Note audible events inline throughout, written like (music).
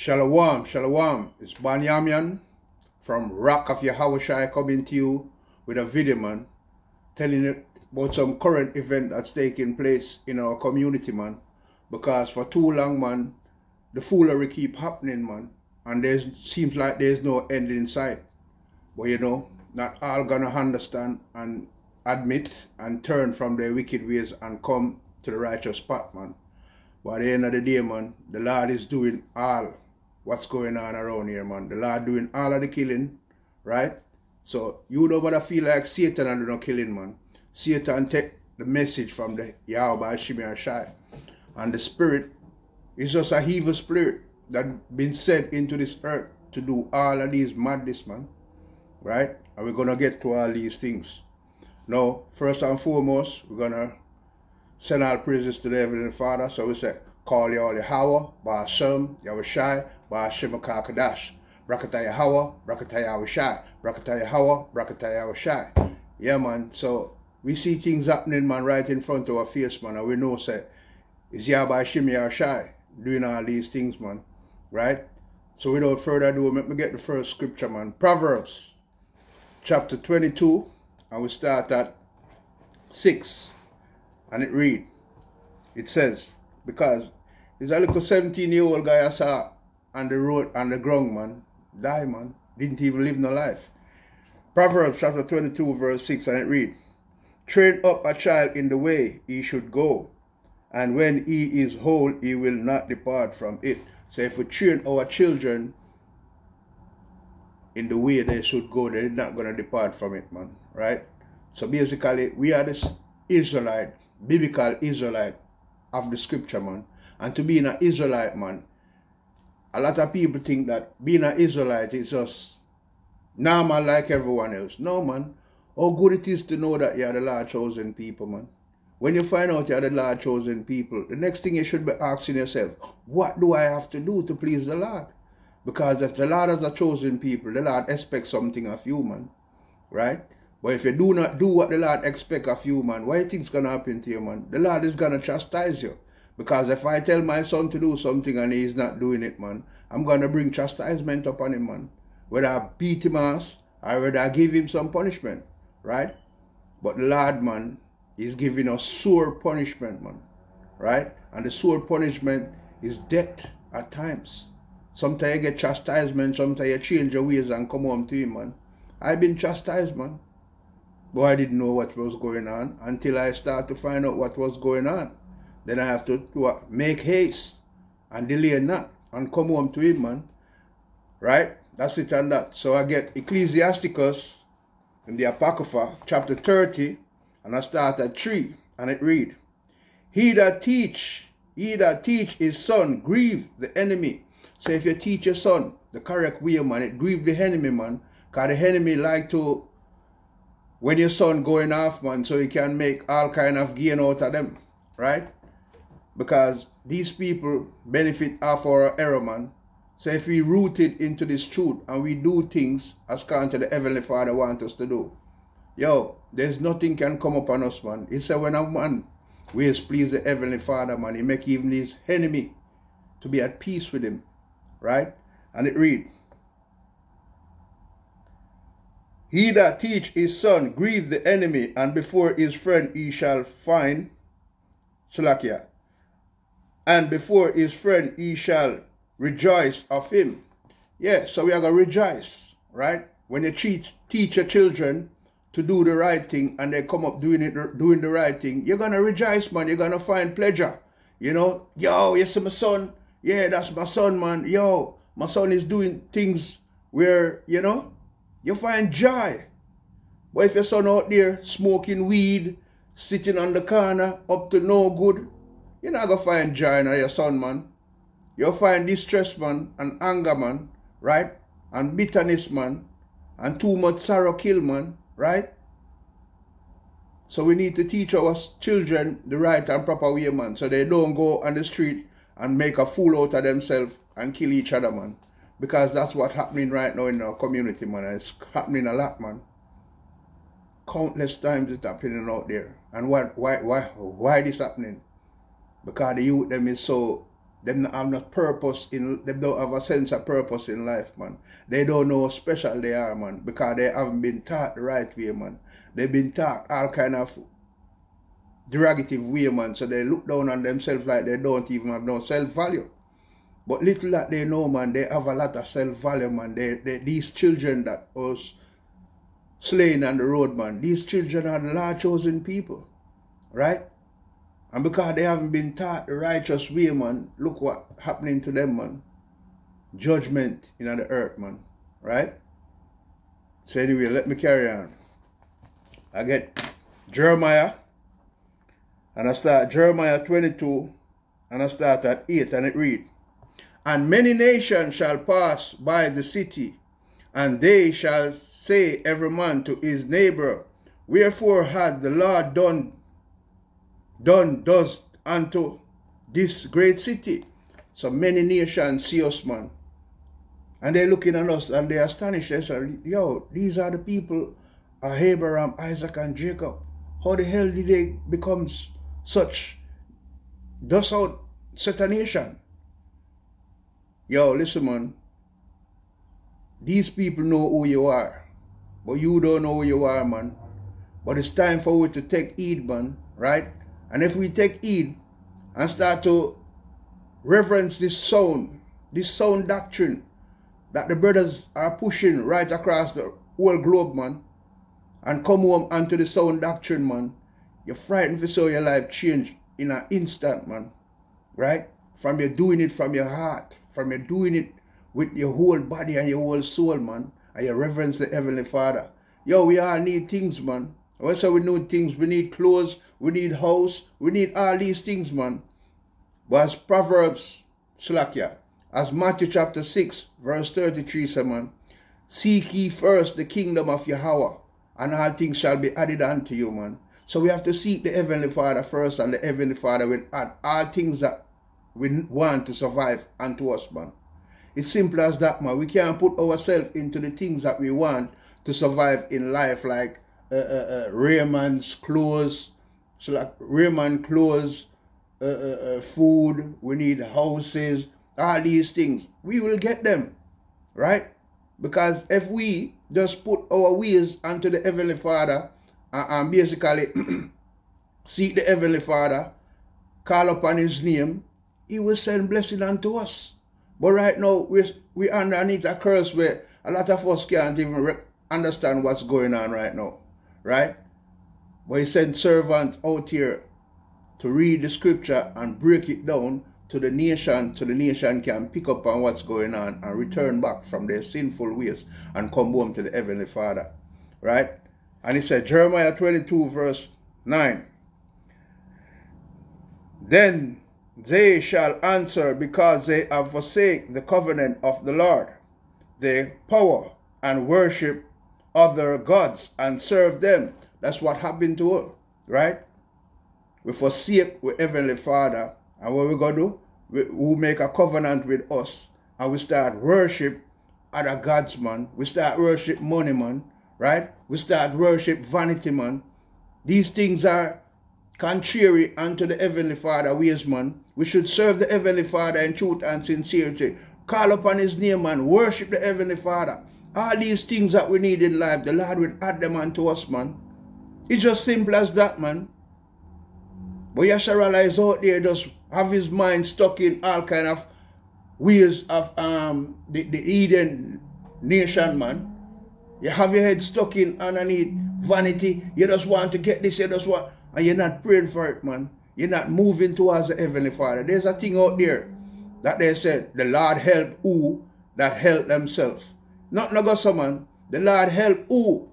Shalom, shalom. It's Banyamian from Rock of Yahawashi coming to you with a video, man, telling you about some current event that's taking place in our community, man. Because for too long, man, the foolery keep happening, man. And there seems like there's no end in sight. But you know, not all gonna understand and admit and turn from their wicked ways and come to the righteous path, man. But at the end of the day, man, the Lord is doing all what's going on around here, man. The Lord doing all of the killing, right? So you don't want to feel like Satan and do no killing, man. Satan take the message from the Yahweh Shimei Shai. And the spirit is just a evil spirit that been sent into this earth to do all of these madness, man. Right? And we're going to get to all these things. Now, first and foremost, we're going to send all praises to the Heavenly Father. So we say, call you all Yahweh, Bahasham, Yahawashi, Bahasham Kakadash. Brakata Yahweh, Brakata Yahushai, Brakata Yahweh, Brakata Yahushai. Yeah, man. So we see things happening, man, right in front of our face, man. And we know, say, it's Yahweh Shimei Yahushai doing all these things, man. Right? So without further ado, let me get the first scripture, man. Proverbs chapter 22, and we start at 6. And it read, it says, because there's a little 17 year old guy I saw on the road, on the ground, man. Die, man. Didn't even live no life. Proverbs chapter 22, verse 6, and it read, Train up a child in the way he should go, and when he is old, he will not depart from it. So if we train our children in the way they should go, they're not going to depart from it, man. Right? So basically, we are this Israelite, biblical Israelite of the scripture, man. And to be an Israelite, man, a lot of people think that being an Israelite is just normal like everyone else. No, man. How good it is to know that you're the Lord chosen people, man. When you find out you're the Lord chosen people, the next thing you should be asking yourself, what do I have to do to please the Lord? Because if the Lord has a chosen people, the Lord expects something of you, man. Right? But if you do not do what the Lord expects of you, man, what you think's gonna happen to you, man? The Lord is gonna chastise you. Because if I tell my son to do something and he's not doing it, man, I'm gonna bring chastisement upon him, man. Whether I beat him ass or whether I give him some punishment. Right? But the Lord, man, is giving us sore punishment, man. Right? And the sore punishment is death at times. Sometimes you get chastisement, sometimes you change your ways and come home to him, man. I've been chastised, man. But I didn't know what was going on until I start to find out what was going on. Then I have to, to uh, make haste and delay not and come home to him, man. Right? That's it and that. So I get Ecclesiasticus in the Apocrypha, chapter 30, and I start at 3, and it read, He that teach, he that teach his son, grieve the enemy. So if you teach your son the correct way, man, it grieve the enemy, man. Because the enemy like to, when your son going off, man, so he can make all kind of gain out of them, right? Because these people benefit off our error, man. So if we rooted into this truth and we do things as kind to the Heavenly Father want us to do, yo, there's nothing can come upon us, man. He said when a man ways please the Heavenly Father, man, he make even his enemy to be at peace with him. Right? And it read, He that teach his son grieve the enemy, and before his friend he shall find Shalakia. And before his friend he shall rejoice of him. Yeah, so we are going to rejoice, right? When you teach, teach your children to do the right thing and they come up doing it, doing the right thing, you're going to rejoice, man. You're going to find pleasure. You know, yo, see my son. Yeah, that's my son, man. Yo, my son is doing things where, you know, you find joy. But if your son out there smoking weed, sitting on the corner, up to no good, you're not going to find joy in your son, man. You'll find distress, man, and anger, man, right? And bitterness, man, and too much sorrow kill, man, right? So we need to teach our children the right and proper way, man, so they don't go on the street and make a fool out of themselves and kill each other, man. Because that's what's happening right now in our community, man. It's happening a lot, man. Countless times it's happening out there. And why, why, why, why this happening? Because the youth them is so Them not have no purpose in them don't have a sense of purpose in life, man. They don't know how special they are, man, because they haven't been taught the right way, man. They've been taught all kind of derogative way, man. So they look down on themselves like they don't even have no self-value. But little that they know, man, they have a lot of self-value, man. They, they, these children that was slain on the road, man, these children are the Lord chosen people, right? And because they haven't been taught the righteous way, man, look what happening to them, man. Judgment in the earth, man. Right? So anyway, let me carry on. I get Jeremiah. And I start Jeremiah 22. And I start at 8 and it read. And many nations shall pass by the city, and they shall say every man to his neighbor, Wherefore had the Lord done done does unto this great city. So many nations see us, man. And they're looking at us and they're astonished. They say, yo, these are the people of Abraham, Isaac, and Jacob. How the hell did they become such thus out set a nation? Yo, listen, man. These people know who you are. But you don't know who you are, man. But it's time for you to take heed, man. Right? And if we take heed and start to reverence this sound, this sound doctrine that the brothers are pushing right across the whole globe, man, and come home onto the sound doctrine, man, you're frightened for so your life change in an instant, man. Right? From you doing it from your heart, from you doing it with your whole body and your whole soul, man, and you reverence the Heavenly Father. Yo, we all need things, man. Also, we need things. We need clothes. We need house. We need all these things, man. But as Proverbs, Slakia, as Matthew chapter 6, verse 33 says, man, Seek ye first the kingdom of Yahweh, and all things shall be added unto you, man. So we have to seek the Heavenly Father first, and the Heavenly Father will add all things that we want to survive unto us, man. It's simple as that, man. We can't put ourselves into the things that we want to survive in life, like uh, uh, uh, Raymond's clothes, so like Raymond clothes, uh, uh, food, we need houses, all these things. We will get them, right? Because if we just put our ways unto the Heavenly Father and, and basically (clears throat) seek the Heavenly Father, call upon His name, He will send blessing unto us. But right now, we we underneath a curse where a lot of us can't even understand what's going on right now right? But he sent servants out here to read the scripture and break it down to the nation, so the nation can pick up on what's going on and return back from their sinful ways and come home to the Heavenly Father. Right? And he said, Jeremiah 22, verse 9. Then they shall answer because they have forsaken the covenant of the Lord, the power and worship other gods and serve them. That's what happened to us, right? We forsake with Heavenly Father. And what we going to do? We, we make a covenant with us. And we start worship other gods, man. We start worship money, man. Right? We start worship vanity, man. These things are contrary unto the Heavenly Father ways, man. We should serve the Heavenly Father in truth and sincerity. Call upon His name, man. Worship the Heavenly Father. All these things that we need in life, the Lord will add them unto us, man. It's just simple as that, man. But Yasharala is out there just have his mind stuck in all kind of ways of um the, the Eden nation, man. You have your head stuck in underneath vanity. You just want to get this, you just want, and you're not praying for it, man. You're not moving towards the Heavenly Father. There's a thing out there that they said, the Lord help who that help themselves. Not no go man. The Lord help who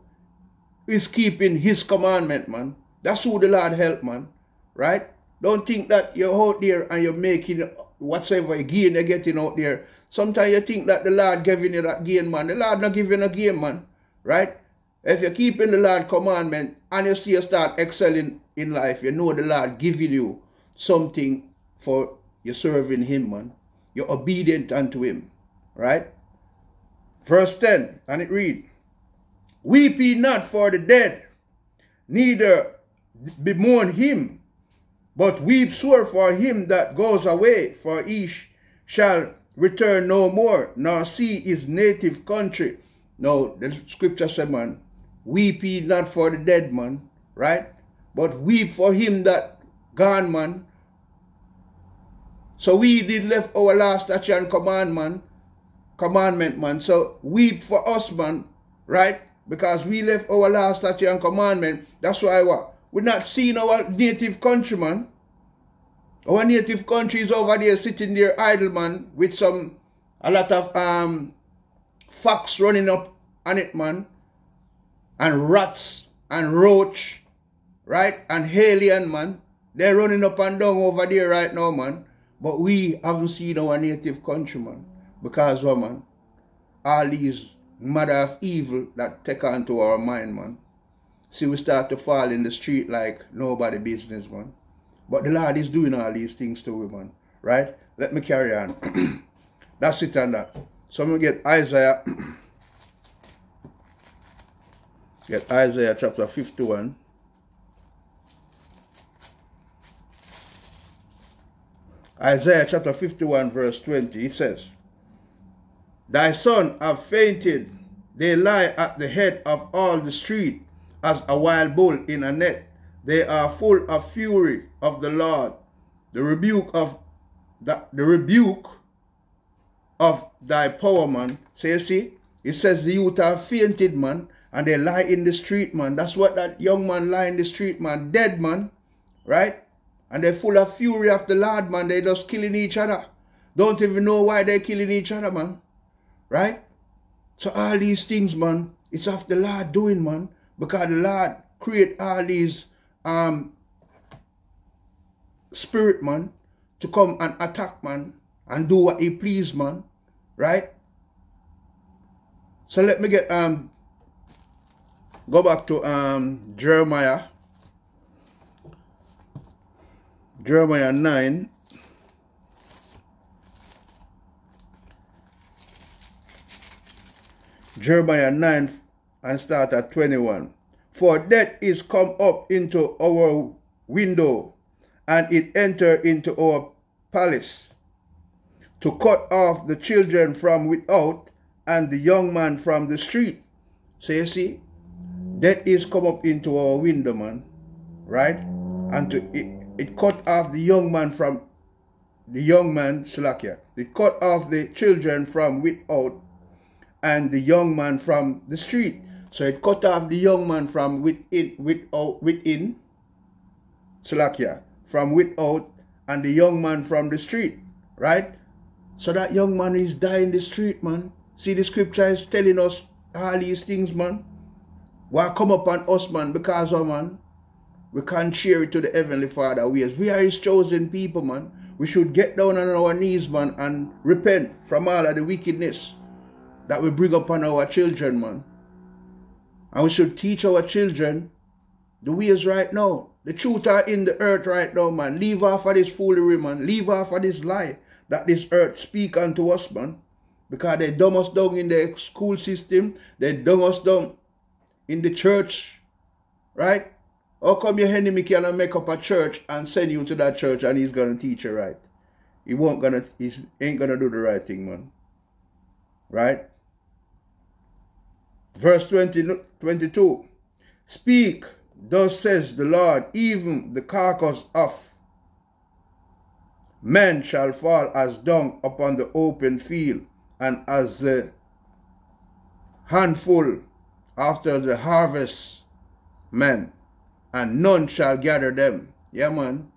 is keeping his commandment, man. That's who the Lord help, man. Right? Don't think that you're out there and you're making whatsoever gain you're getting out there. Sometimes you think that the Lord giving you that gain, man. The Lord not giving a gain, man. Right? If you're keeping the Lord commandment and you see you start excelling in life, you know the Lord giving you something for you serving him, man. You're obedient unto him. Right? Verse 10, and it read, Weep ye not for the dead, neither bemoan him But weep sore for him that goes away, for he shall return no more, nor see his native country. No, the scripture said, man, weep ye not for the dead man, right? But weep for him that gone man. So we did left our last statute and commandment, commandment man. So weep for us man, right? Because we left our last statute and commandment. That's why what? We're not seeing our native countryman. Our native country is over there sitting there idle man with some a lot of um fox running up on it man and rats and roach right and alien man they're running up and down over there right now man but we haven't seen our native countryman because what man all these mother of evil that take onto our mind man see we start to fall in the street like nobody business man but the Lord is doing all these things to we, man. Right? Let me carry on. (clears throat) That's it and that. So I'm going to get Isaiah. (clears throat) get Isaiah chapter 51. Isaiah chapter 51 verse 20. It says, Thy son have fainted. They lie at the head of all the street as a wild bull in a net. They are full of fury of the Lord. The rebuke of the, the rebuke of thy power, man. So you see, it says the youth have fainted, man, and they lie in the street, man. That's what that young man lie in the street, man. Dead, man. Right? And they're full of fury of the Lord, man. They just killing each other. Don't even know why they're killing each other, man. Right? So all these things, man, it's of the Lord doing, man. Because the Lord create all these um, spirit, man, to come and attack, man, and do what he please, man, right? So let me get, um, go back to um, Jeremiah, Jeremiah 9, Jeremiah 9 and start at 21. For death is come up into our window, and it enter into our palace, to cut off the children from without, and the young man from the street. So you see, death is come up into our window, man, right? And to it, it cut off the young man from the young man Slakia. It cut off the children from without, and the young man from the street. So it cut off the young man from within, without, within, Salakia, from without, and the young man from the street, right? So that young man is dying the street, man. See, the scripture is telling us all these things, man. Why come upon us, man? Because, oh, man, we can't share it to the Heavenly Father. We, as we are His chosen people, man. We should get down on our knees, man, and repent from all of the wickedness that we bring upon our children, man. And we should teach our children the ways right now. The truth are in the earth right now, man. Leave off of this foolery, man. Leave off of this lie that this earth speak unto us, man. Because they dumb us down in the school system. They dumb us down in the church. Right? How come your enemy cannot make up a church and send you to that church and he's gonna teach you right? He won't gonna he ain't gonna do the right thing, man. Right? Verse 20, 22. Speak, thus says the Lord, even the carcass of men shall fall as dung upon the open field, and as the handful after the harvest men, and none shall gather them. Yeah, man.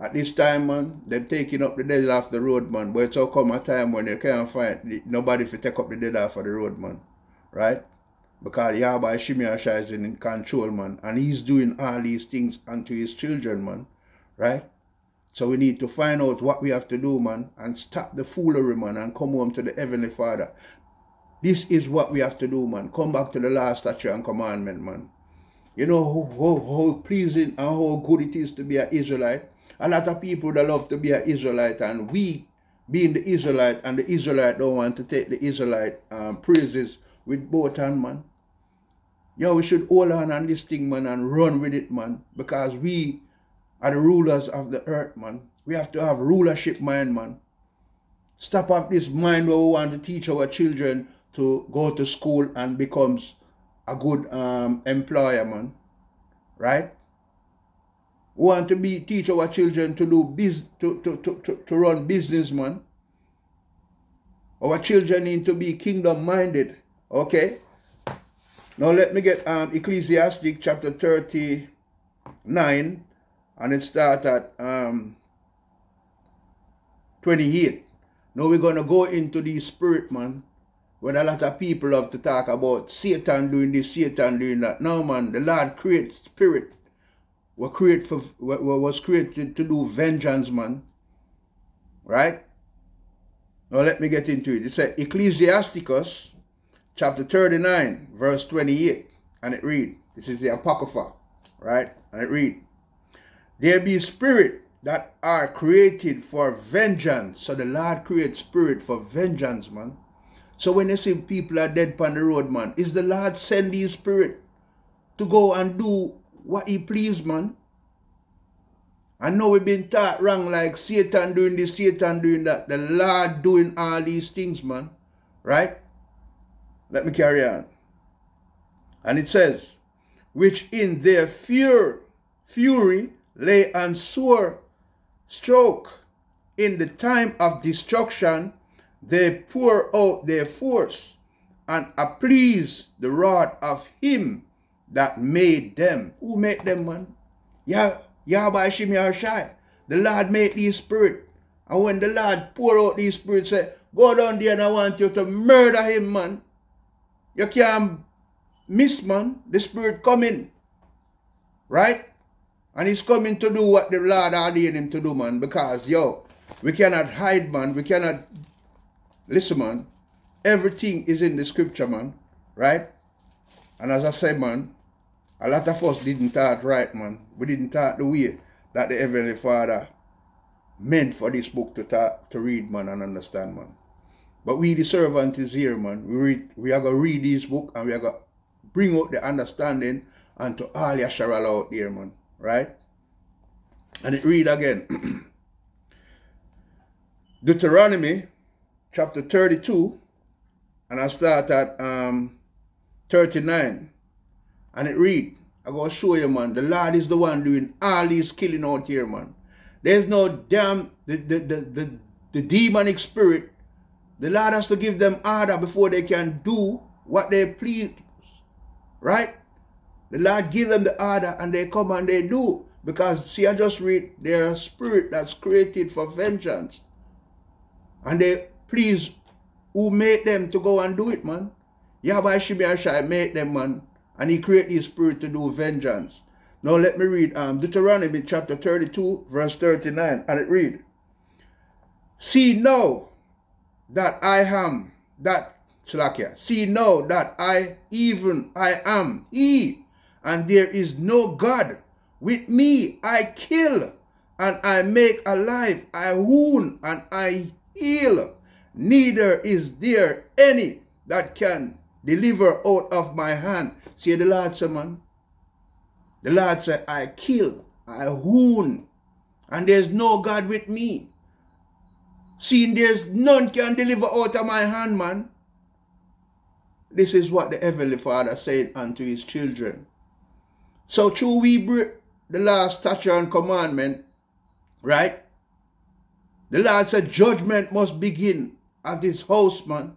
At this time, man, they're taking up the dead off the road, man. But it's all come a time when they can't find nobody to take up the dead off of the road, man. Right? Because Yahweh Shimei is in control, man. And he's doing all these things unto his children, man. Right? So we need to find out what we have to do, man. And stop the foolery, man. And come home to the Heavenly Father. This is what we have to do, man. Come back to the last statute and commandment, man. You know how, how, how pleasing and how good it is to be an Israelite. A lot of people that love to be an Israelite and we being the Israelite and the Israelite don't want to take the Israelite um, praises with both hands, man. Yo, we should hold on on this thing, man, and run with it, man. Because we are the rulers of the earth, man. We have to have rulership mind, man. Stop up this mind where we want to teach our children to go to school and becomes a good um, employer, man. Right? We want to be teach our children to do biz to, to, to, to, to run business, man. Our children need to be kingdom minded. Okay? Now let me get um Ecclesiastic chapter 39 and it start at um 28. Now we're gonna go into the spirit man. When a lot of people have to talk about Satan doing this, Satan doing that. No man, the Lord creates spirit. Was created for was created to do vengeance, man. Right? Now let me get into it. It said Ecclesiasticus chapter 39, verse 28. And it read, this is the Apocrypha, right? And it read, There be spirit that are created for vengeance. So the Lord creates spirit for vengeance, man. So when you see people are dead on the road, man, is the Lord send his spirit to go and do what he please, man? I know we've been taught wrong like Satan doing this, Satan doing that. The Lord doing all these things, man. Right? Let me carry on. And it says, which in their fear, fury lay and sore stroke. In the time of destruction, they pour out their force and appease the rod of him that made them. Who made them, man? Yeah, Yahweh Shim Shai. The Lord made these spirit. And when the Lord pour out these spirit, say, go down there and I want you to murder him, man. You can't miss, man. The spirit coming. Right? And he's coming to do what the Lord ordained him to do, man. Because, yo, we cannot hide, man. We cannot... Listen, man. Everything is in the scripture, man. Right? And as I said, man, a lot of us didn't thought right, man. We didn't thought the way that the Heavenly Father meant for this book to talk, to read, man, and understand, man. But we, the servant, is here, man. We read, we are going to read this book and we are going to bring out the understanding and to all Yasharal out there, man. Right? And it read again. (clears throat) Deuteronomy chapter 32 and I start at um, 39 and it read I gotta show you man the Lord is the one doing all these killing out here man there's no damn the the the, the, the demonic spirit the Lord has to give them order before they can do what they please. Right? The Lord give them the order and they come and they do. Because see, I just read their spirit that's created for vengeance. And they please who made them to go and do it, man. Yahweh Shai made them, man. And he created his spirit to do vengeance. Now let me read um, Deuteronomy chapter 32, verse 39. And it read, See now that I am, that, Slakia, see now that I, even I am he, and there is no God. With me I kill, and I make alive, I wound, and I heal. Neither is there any that can deliver out of my hand. See the Lord say, man. The Lord said, I kill, I wound, and there's no God with me. Seeing there's none can deliver out of my hand, man. This is what the Heavenly Father said unto his children. So through we break the last statute and commandment, right? The Lord said judgment must begin at his house, man.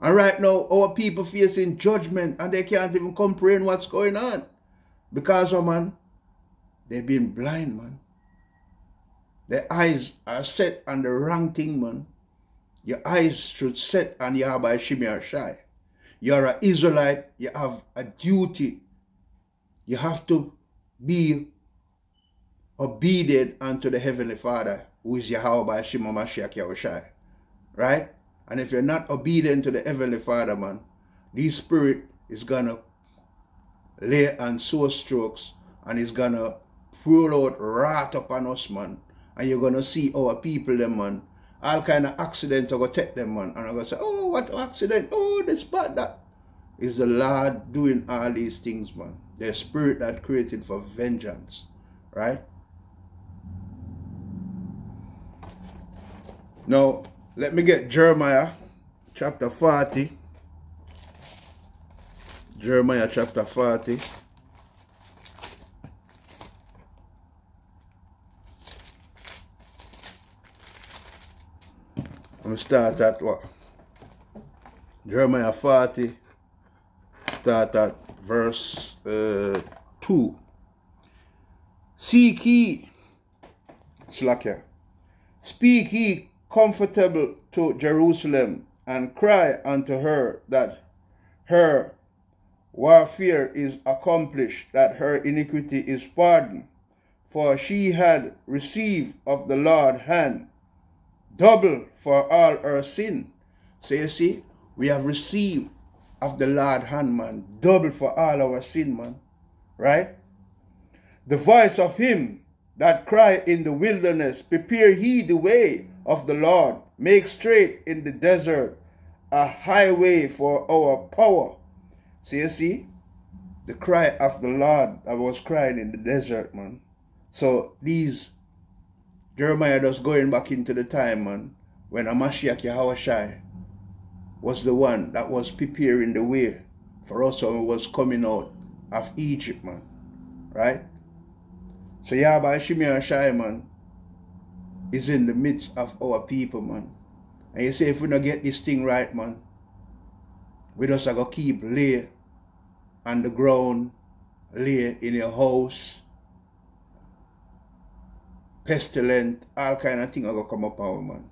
And right now, our people facing judgment and they can't even comprehend what's going on. Because, oh man, they've been blind, man. The eyes are set on the wrong thing, man. Your eyes should set on Yahweh Shimei Shai. You're an Israelite, you have a duty. You have to be obedient unto the Heavenly Father, who is Yahweh Shimei Mashiach. Right? And if you're not obedient to the Heavenly Father, man, this spirit is gonna lay on sore strokes and is gonna pour out wrath upon us, man and you're gonna see our people them man all kind of accidents are gonna take them man and I'm gonna say oh what accident oh this bad that is the Lord doing all these things man the spirit that created for vengeance Right? Now, let me get Jeremiah chapter 40. Jeremiah chapter 40. I'm start at what? Jeremiah 40. Start at verse uh, 2. Seek ye, Slacker. Speak ye comfortable to Jerusalem and cry unto her that her warfare is accomplished, that her iniquity is pardoned. For she had received of the Lord hand double for all our sin. So you see, we have received of the Lord hand, man, double for all our sin, man. Right? The voice of him that cry in the wilderness, prepare ye the way of the Lord, make straight in the desert a highway for our power. So you see, the cry of the Lord I was crying in the desert, man. So these Jeremiah just going back into the time, man, when Amashiach Yahushai was the one that was preparing the way for us when we was coming out of Egypt, man. Right? So Yahweh Shimei man, is in the midst of our people, man. And you say if we don't get this thing right, man, we just going to keep lay on the ground, lay in your house, pestilent, all kind of things are to come up man.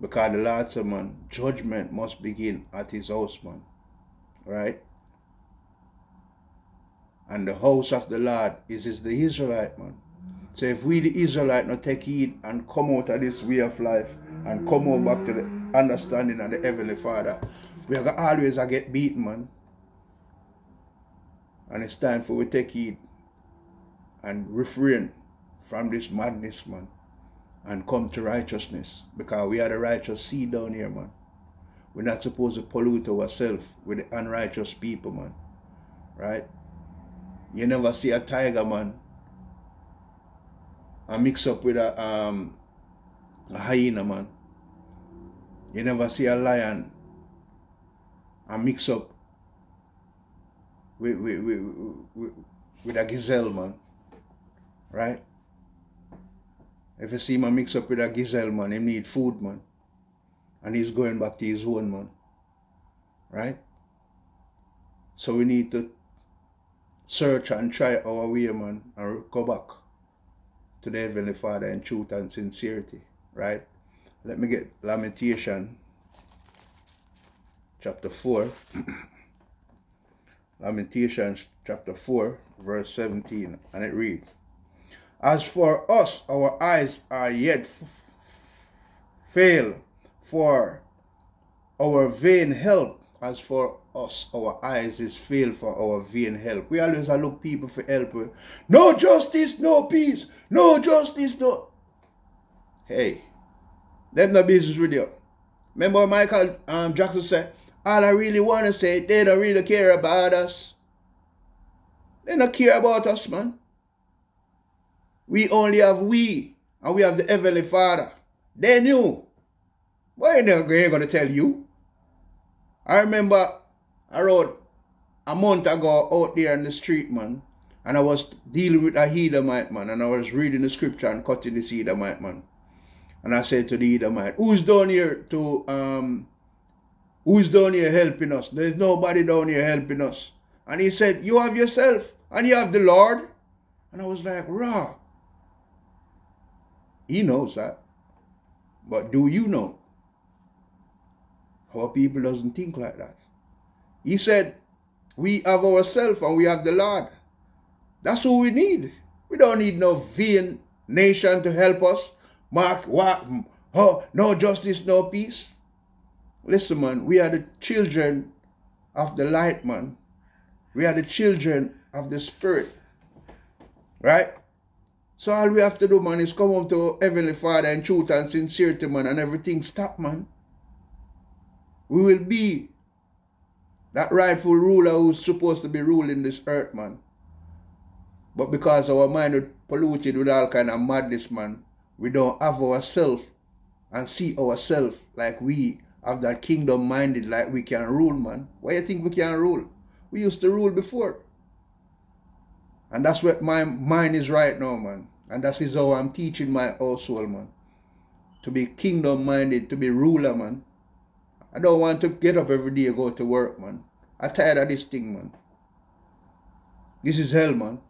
Because the Lord said, man, judgment must begin at his house, man. Right? And the house of the Lord is, is the Israelite, man. So if we the Israelite not take heed and come out of this way of life and come out back to the understanding of the Heavenly Father, we are gonna always get beaten, man. And it's time for we take heed and refrain from this madness, man, and come to righteousness. Because we are the righteous seed down here, man. We're not supposed to pollute ourselves with the unrighteous people, man. Right? You never see a tiger, man, and mix up with a, um, a hyena, man. You never see a lion and mix up with, with, with, with, with a gazelle, man. Right? If you see him mix up with a gazelle, man, he need food, man. And he's going back to his own, man. Right? So we need to search and try our way, man, and go back to the Heavenly Father in truth and sincerity. Right? Let me get Lamentation chapter 4. (clears throat) Lamentations chapter 4, verse 17, and it reads, As for us, our eyes are yet fail for our vain help. As for us, our eyes is fail for our vain help. We always look people for help. No justice, no peace. No justice, no. Hey, them no business with you. Remember Michael um, Jackson said, all I really want to say, they don't really care about us. They don't care about us, man. We only have we, and we have the Heavenly Father. They knew. Why they ain't to tell you? I remember I wrote a month ago out there in the street, man, and I was dealing with a Edomite, man, and I was reading the scripture and cutting this Edomite, man. And I said to the Edomite, who's down here to um Who's down here helping us? There's nobody down here helping us. And he said, You have yourself and you have the Lord. And I was like, Raw. He knows that. But do you know? Our people doesn't think like that. He said, we have ourselves and we have the Lord. That's who we need. We don't need no vain nation to help us. Mark, what? Oh, no justice, no peace. Listen, man, we are the children of the light, man. We are the children of the spirit. Right? So all we have to do, man, is come up to Heavenly Father in truth and sincerity, man, and everything stop, man. We will be that rightful ruler who's supposed to be ruling this earth, man. But because our mind is polluted with all kind of madness, man. We don't have ourselves and see ourselves like we have that kingdom minded, like we can rule, man. Why you think we can rule? We used to rule before. And that's what my mind is right now, man. And that is how I'm teaching my household, man. To be kingdom minded, to be ruler, man. I don't want to get up every day and go to work, man. I'm tired of this thing, man. This is hell, man.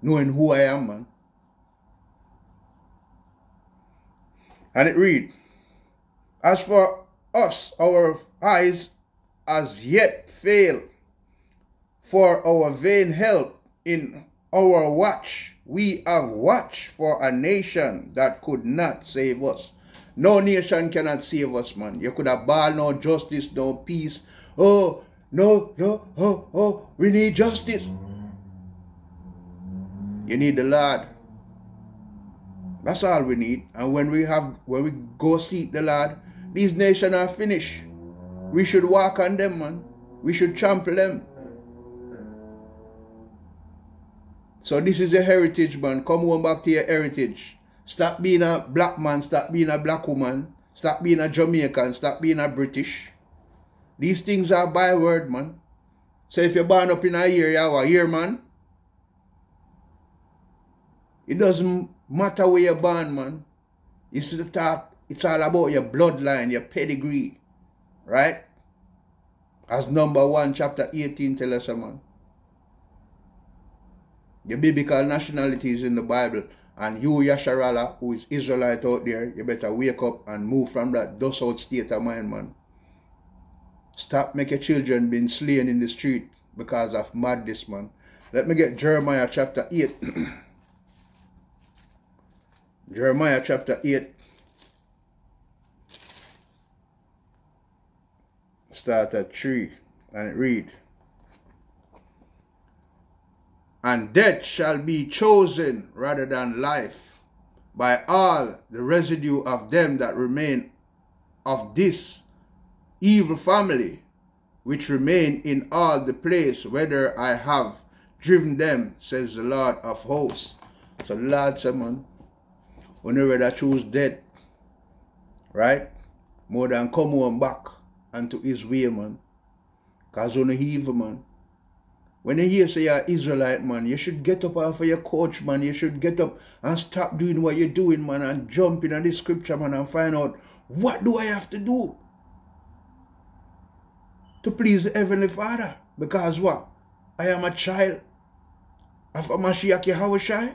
Knowing who I am, man. And it read, As for us, our eyes as yet fail for our vain help in our watch. We have watched for a nation that could not save us. No nation cannot save us, man. You could have ball no justice, no peace. Oh, no, no, oh, oh, we need justice. You need the Lord. That's all we need. And when we have, when we go seek the Lord, these nations are finished. We should walk on them, man. We should trample them. So this is a heritage, man. Come on back to your heritage. Stop being a black man. Stop being a black woman. Stop being a Jamaican. Stop being a British. These things are byword, man. So if you're born up in a year, you're a year, man. It doesn't matter where you're born, man. See the top, it's all about your bloodline, your pedigree. Right? As number one, chapter 18 tell us, man. Your biblical nationality is in the Bible. And you, Yasharala, who is Israelite out there, you better wake up and move from that dust out state of mind, man. Stop your children being slain in the street because of madness, man. Let me get Jeremiah chapter 8. (clears throat) Jeremiah chapter 8. Start at 3 and read. And death shall be chosen rather than life by all the residue of them that remain of this evil family, which remain in all the place whither I have driven them, says the Lord of hosts. So the Lord said, man, whenever that choose death, right? More than come on back unto his way, man. Because on the evil, man. When you hear say you're Israelite, man, you should get up off of your couch, man. You should get up and stop doing what you're doing, man, and jump in on this scripture, man, and find out what do I have to do to please the Heavenly Father. Because what? I am a child of a Mashiach Yahushua.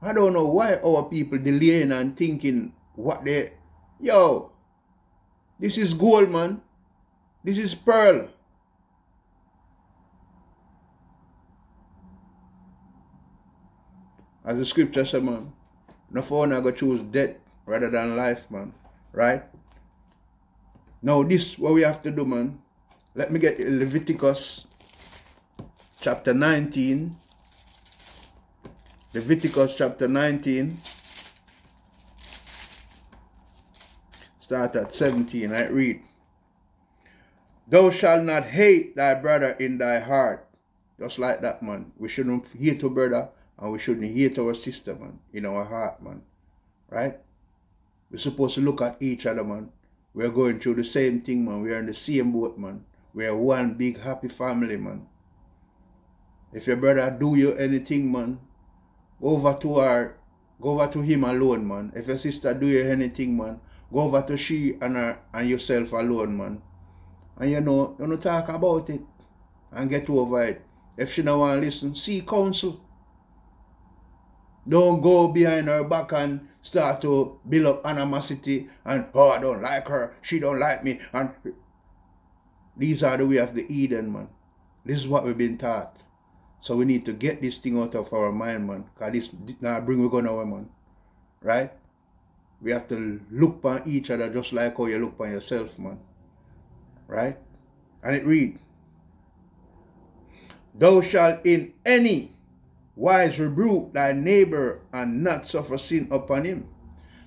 I don't know why our people delaying and thinking what they... Yo, this is gold, man. This is pearl. As the scripture says, man, no phone I go choose death rather than life, man. Right? Now this what we have to do, man. Let me get Leviticus chapter 19. Leviticus chapter 19. Start at 17. I read. Thou shalt not hate thy brother in thy heart. Just like that, man. We shouldn't hate our brother and we shouldn't hate our sister, man, in our heart, man. Right? We're supposed to look at each other, man. We're going through the same thing, man. We're in the same boat, man. We're one big happy family, man. If your brother do you anything, man, go over to her, go over to him alone, man. If your sister do you anything, man, go over to she and her and yourself alone, man. And you know, you know talk about it and get over it. If she don't want to listen, see counsel. Don't go behind her back and start to build up animosity and, oh, I don't like her, she don't like me. And these are the way of the Eden, man. This is what we've been taught. So we need to get this thing out of our mind, man. Because this now bring we going away, man. Right? We have to look on each other just like how you look on yourself, man. Right? And it read, Thou shalt in any wise rebuke thy neighbor and not suffer sin upon him.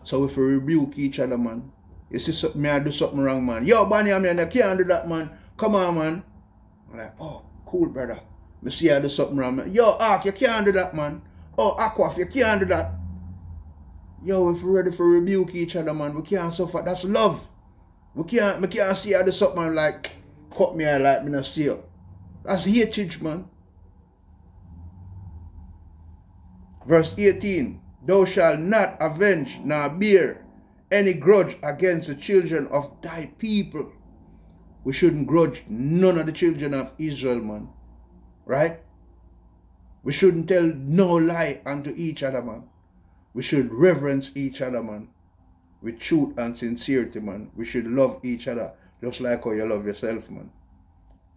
So if we rebuke each other, man, you see me I do something wrong, man. Yo, Bonnie, I mean, I can't do that, man. Come on, man. I'm like, oh, cool, brother. Me see I do something wrong. Man. Yo, Ark, you can't do that, man. Oh, Aquaf, you can't do that. Yo, if we're ready for rebuke each other, man, we can't suffer. That's love. We can't, we can't see I do something like, cut me out like me not see you. That's hatred, man. Verse 18 Thou shalt not avenge nor bear any grudge against the children of thy people. We shouldn't grudge none of the children of Israel, man. Right? We shouldn't tell no lie unto each other, man. We should reverence each other, man. With truth and sincerity, man. We should love each other just like how you love yourself, man.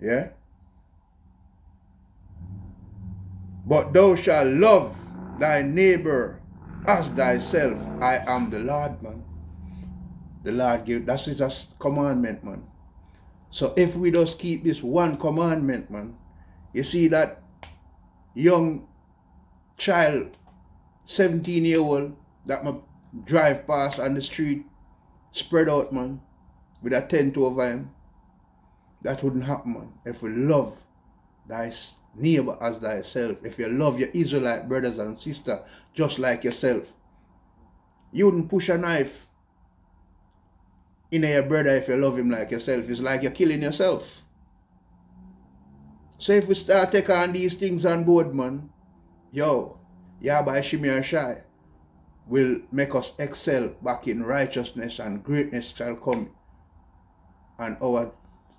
Yeah? But thou shalt love thy neighbor as thyself. I am the Lord, man. The Lord gave, that's his commandment, man. So if we just keep this one commandment, man, you see that young child, 17 year old, that my drive past on the street, spread out, man, with a tent over him. That wouldn't happen, man. If we love thy neighbor as thyself, if you love your Israelite brothers and sisters just like yourself, you wouldn't push a knife in your brother if you love him like yourself. It's like you're killing yourself. So if we start taking on these things on board, man, yo, Yahweh Shimei Shai will make us excel back in righteousness and greatness shall come on our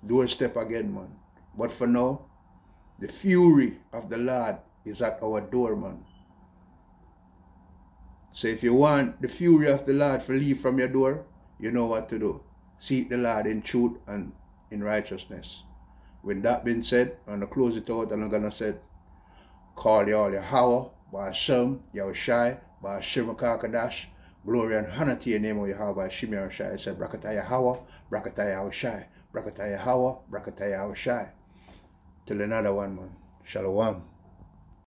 doorstep again, man. But for now, the fury of the Lord is at our door, man. So if you want the fury of the Lord to leave from your door, you know what to do. Seek the Lord in truth and in righteousness. With that being said, I'm going to close it out and I'm going to say, call you all Yahweh, Bahasham, Yahawashi, Bahasham Kakadash, glory and honor to your name, O Yahweh, Shimei Shai. I said, Brakata Yahweh, Brakata Yahawashi, Brakata Yahweh, Brakata Yahawashi. Till another one, man. Shalom.